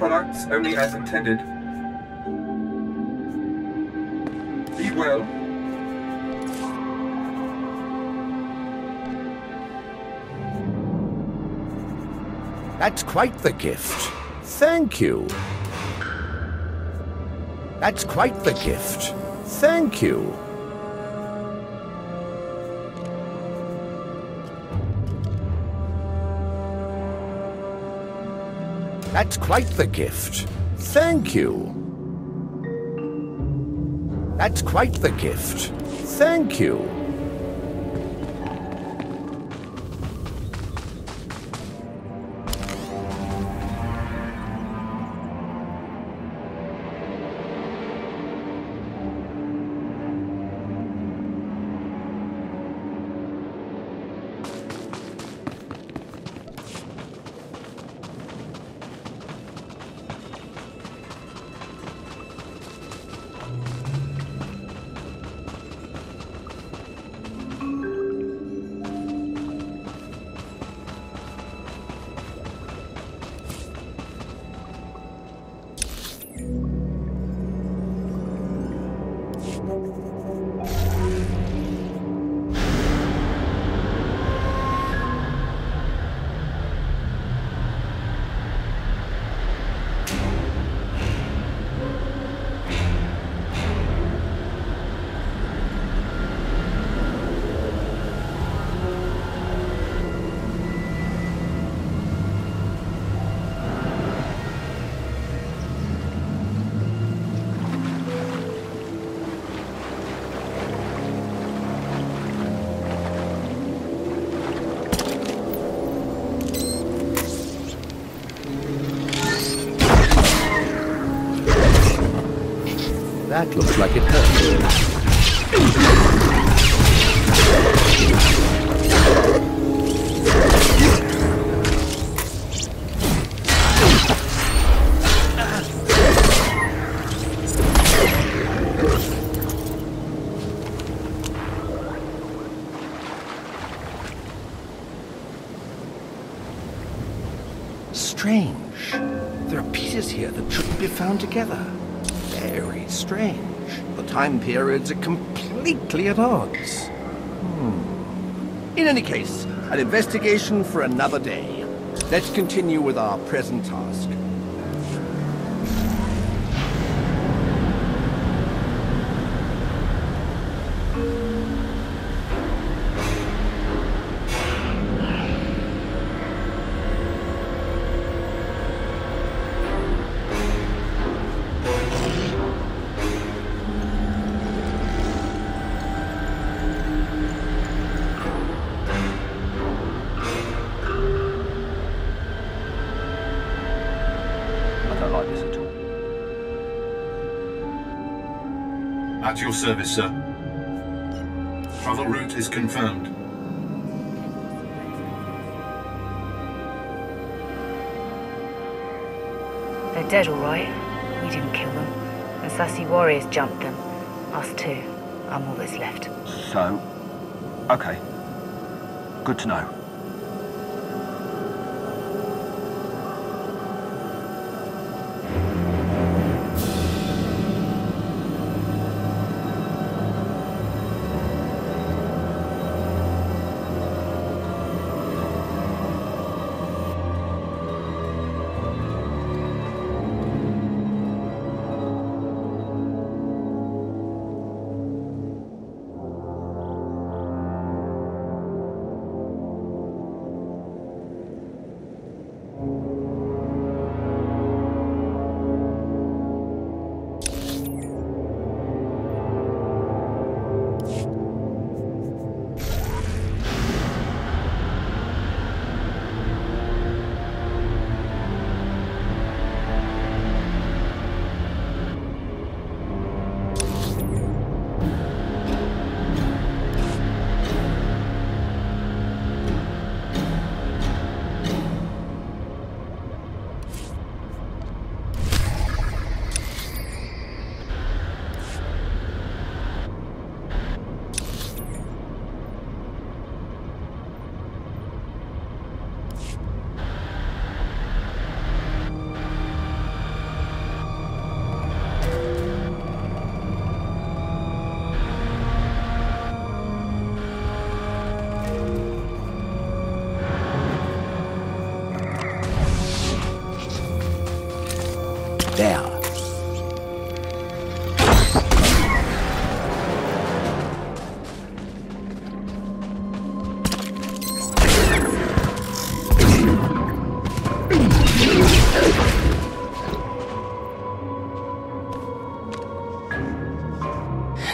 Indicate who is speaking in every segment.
Speaker 1: products only as intended. Be well.
Speaker 2: That's quite the gift. Thank you. That's quite the gift. Thank you. That's quite the gift. Thank you. That's quite the gift. Thank you. That looks like it hurt. Strange. There are pieces here that shouldn't be found together. Very strange. The time periods are completely at odds. Hmm. In any case, an investigation for another day. Let's continue with our present task.
Speaker 3: At
Speaker 4: your service, sir. Travel route is confirmed.
Speaker 5: They're dead, all right. We didn't kill them. The sassy warriors jumped them. Us too. I'm all that's left.
Speaker 3: So, okay. Good to know.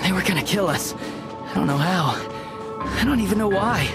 Speaker 6: They were gonna kill us. I don't know how. I don't even know why.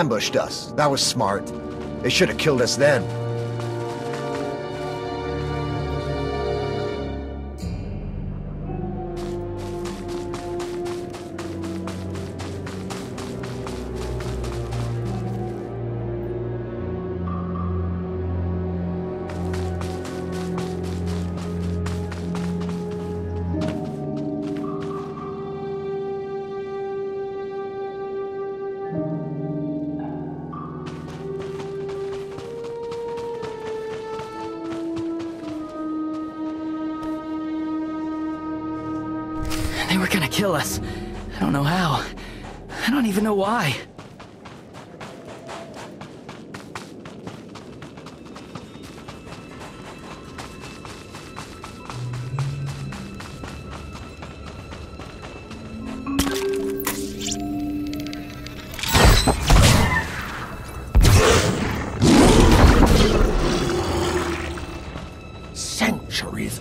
Speaker 7: Ambushed us. That was smart. They should have killed us then.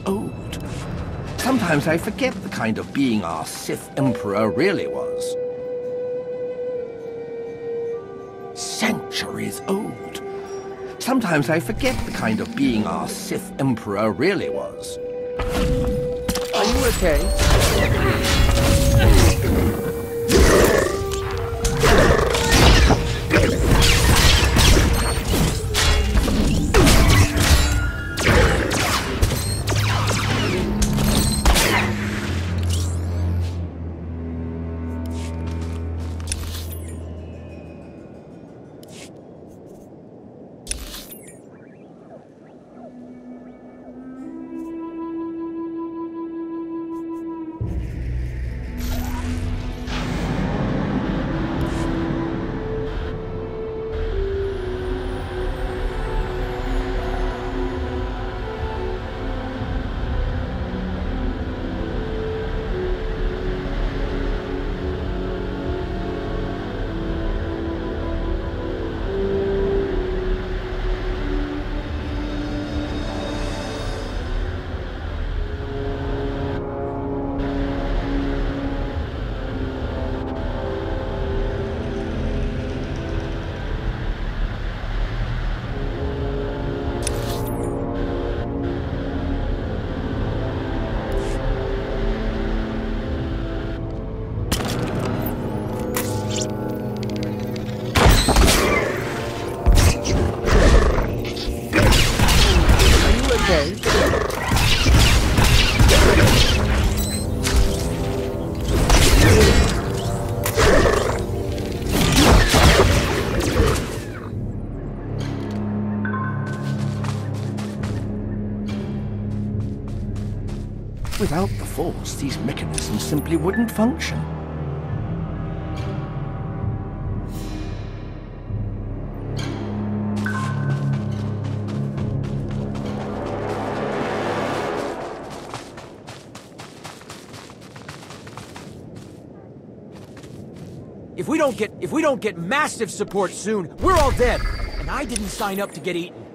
Speaker 2: Old. Sometimes I forget the kind of being our Sith Emperor really was. Centuries old. Sometimes I forget the kind of being our Sith Emperor really was. Are you okay? Without the Force, these mechanisms simply wouldn't function.
Speaker 8: If we don't get if we don't get massive support soon, we're all dead. And I didn't sign up to get eaten.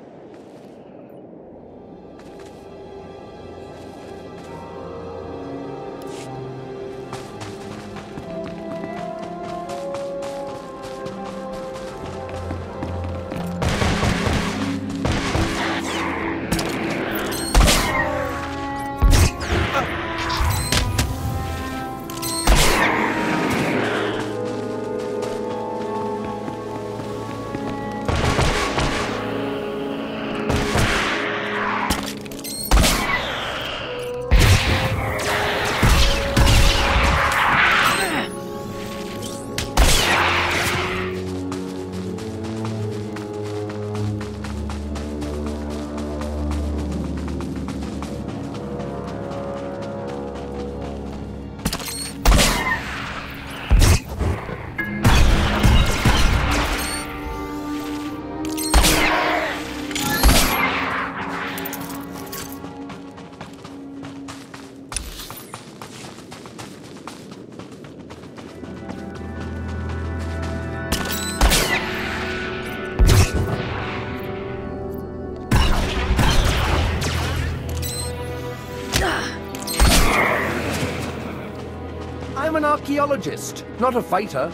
Speaker 2: Archaeologist, not a fighter.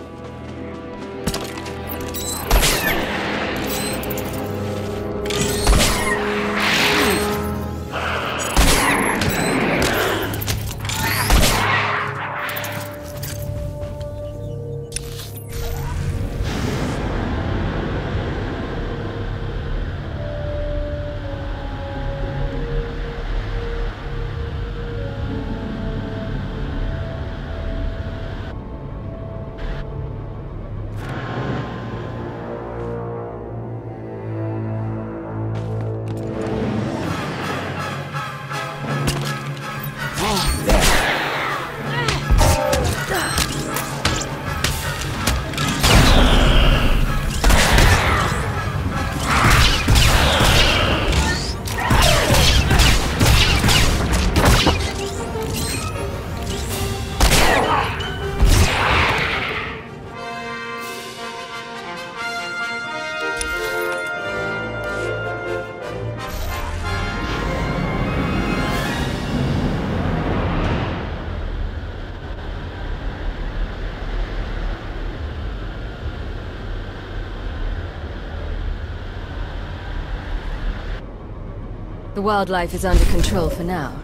Speaker 9: The wildlife is under control for now.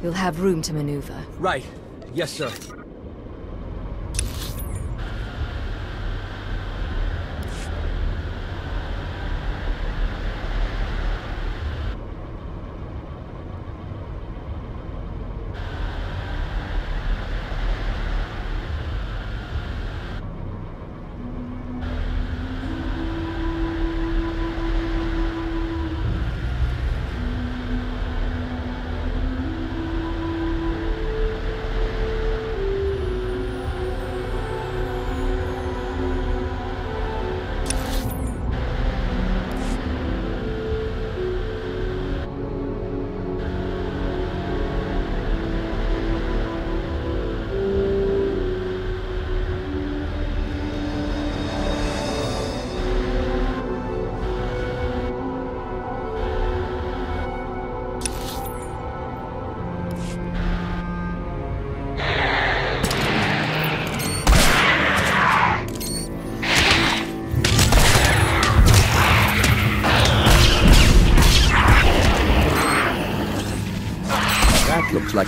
Speaker 9: You'll have room to maneuver.
Speaker 8: Right. Yes, sir.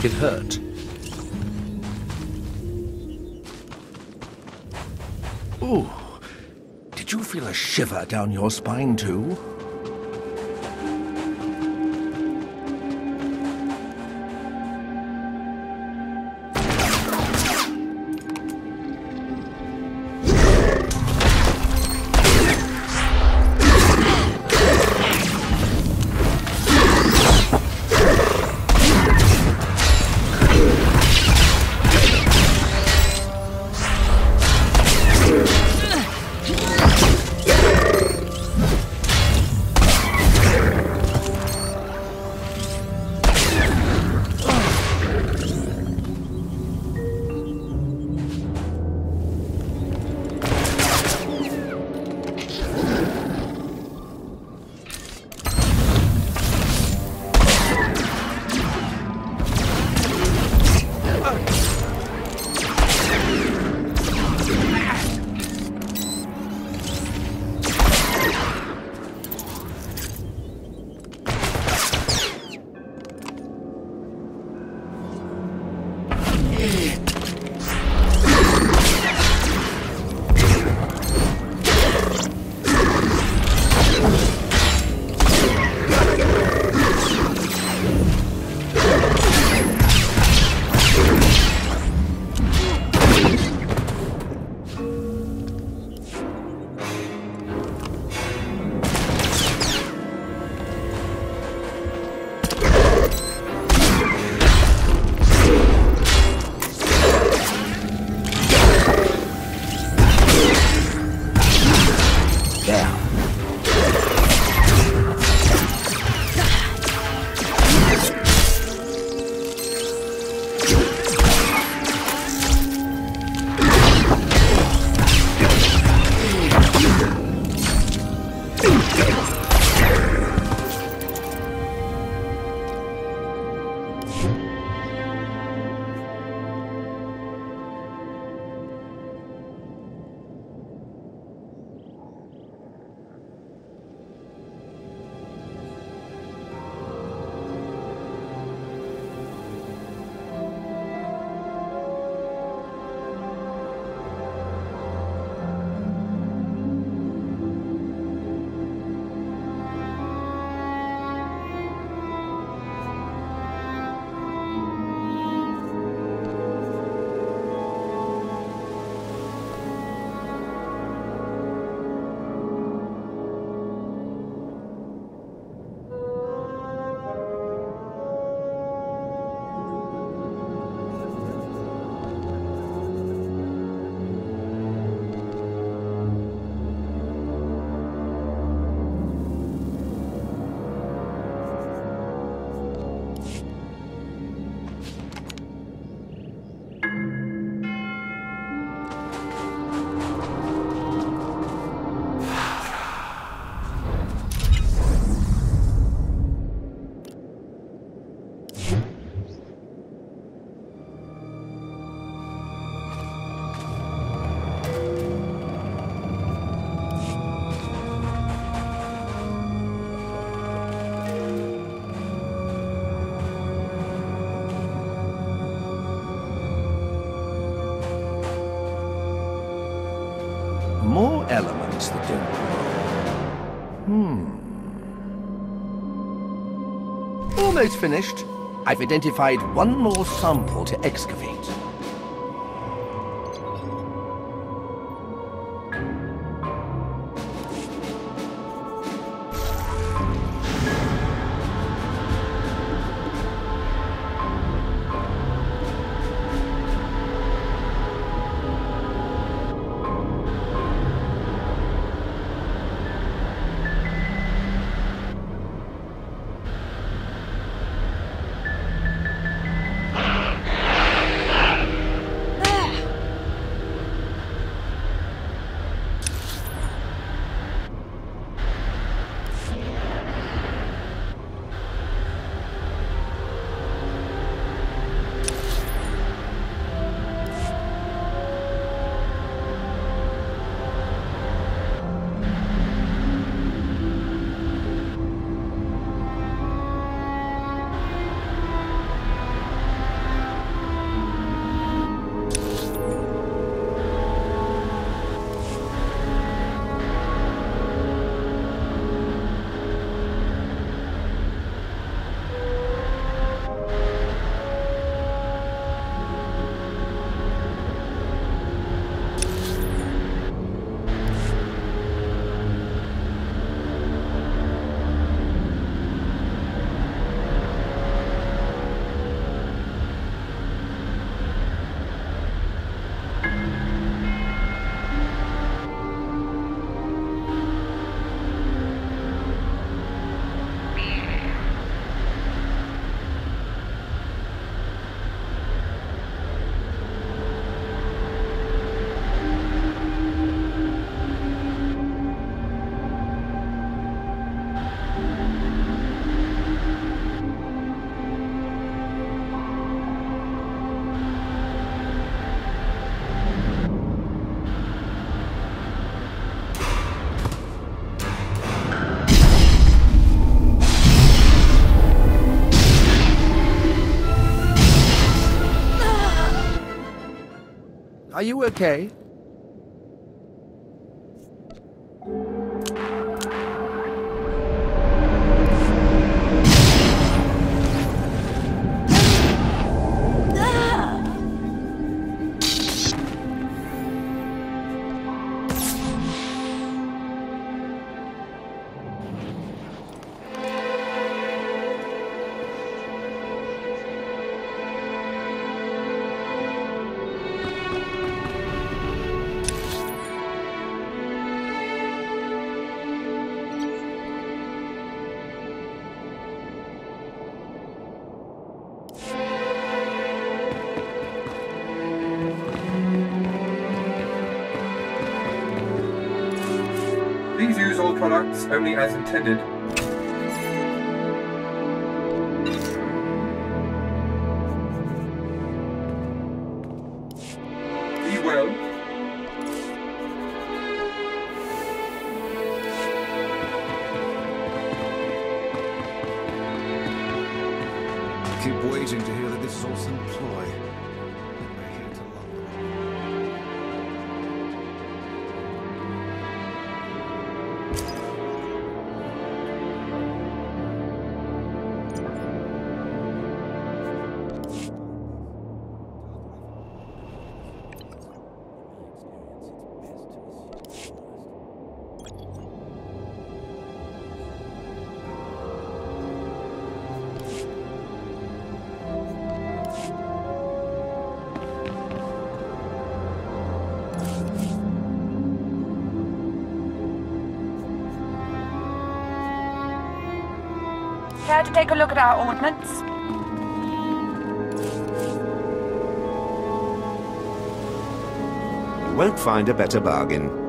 Speaker 2: It hurt. Ooh. Did you feel a shiver down your spine too? Almost finished. I've identified one more sample to excavate. You okay?
Speaker 1: Products only as intended.
Speaker 2: To
Speaker 10: take a look at our ordnance?
Speaker 11: You won't find a better bargain.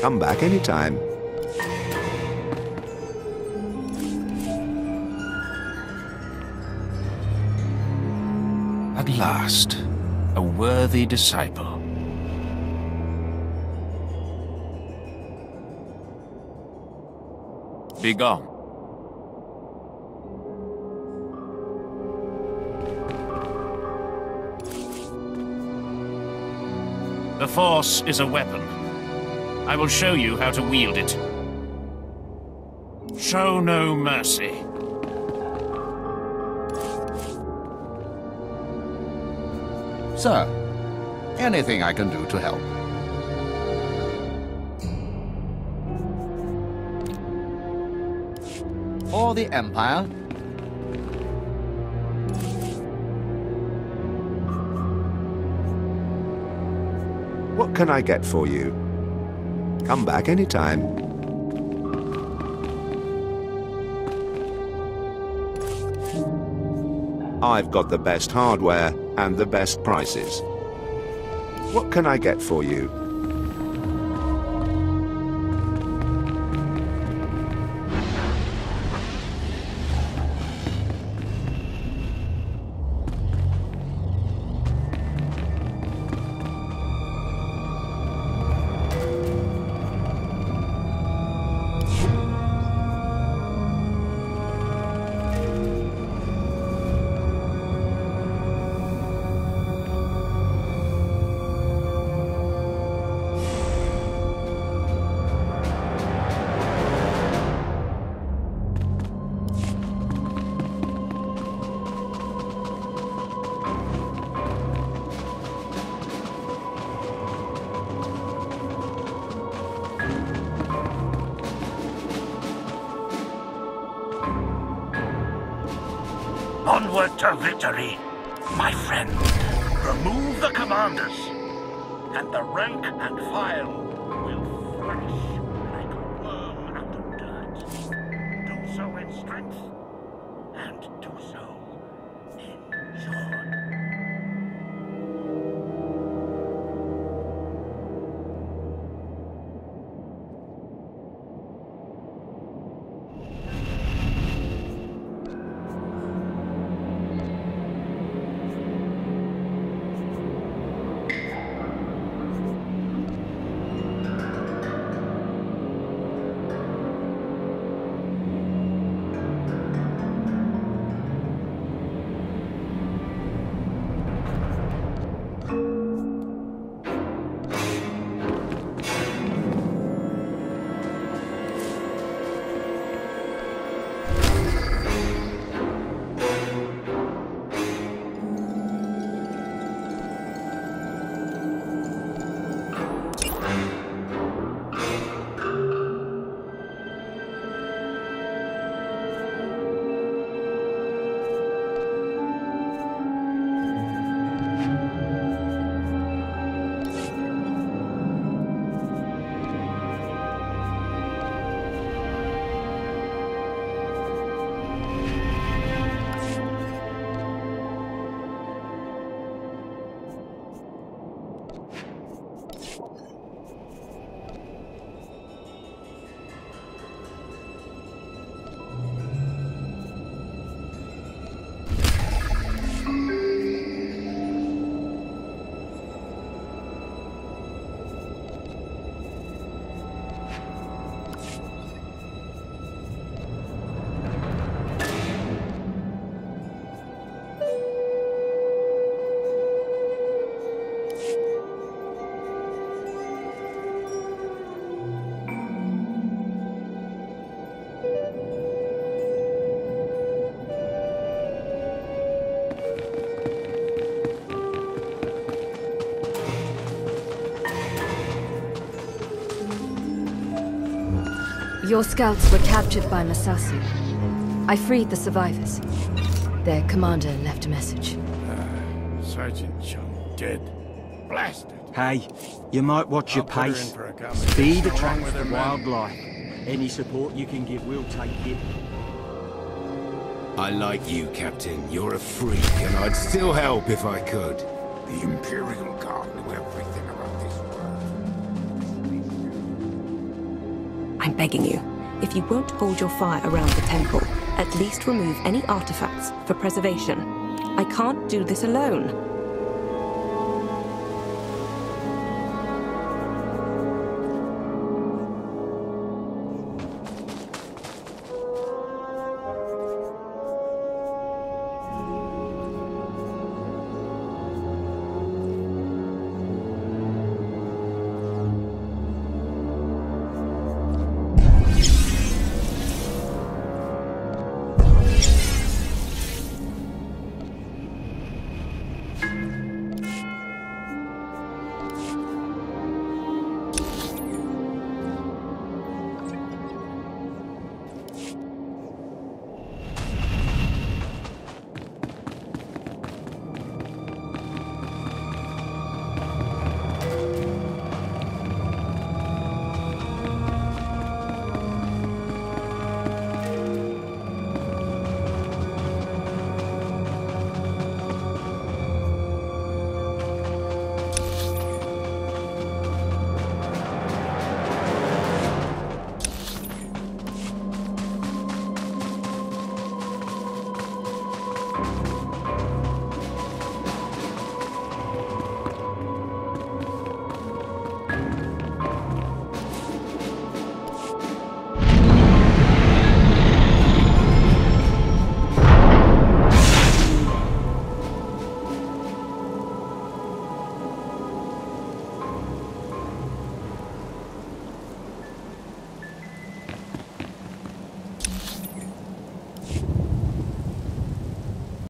Speaker 11: Come back anytime.
Speaker 12: At last, a worthy disciple. Begone. The Force is a weapon. I will show you how to wield it. Show no mercy.
Speaker 13: Sir, anything I can do to help? For the Empire,
Speaker 11: What can I get for you? Come back anytime. I've got the best hardware and the best prices. What can I get for you?
Speaker 14: To victory, my friend. Remove the commanders, and the rank and file
Speaker 9: Your scouts were captured by Massassi. I freed the survivors. Their commander left a message.
Speaker 15: Uh, Sergeant Chung dead. Blasted.
Speaker 8: Hey, you might watch your
Speaker 15: I'll put her
Speaker 8: pace.
Speaker 15: in for a combination
Speaker 8: Speed
Speaker 15: along
Speaker 8: attracts
Speaker 15: with
Speaker 8: the wildlife. Any support you can give, we'll take it.
Speaker 16: I like you, Captain. You're a freak, and I'd still help if I could. The Imperial Guard knew everything
Speaker 17: I'm begging you, if you won't hold your fire around the temple, at least remove any artifacts for preservation. I can't do this alone.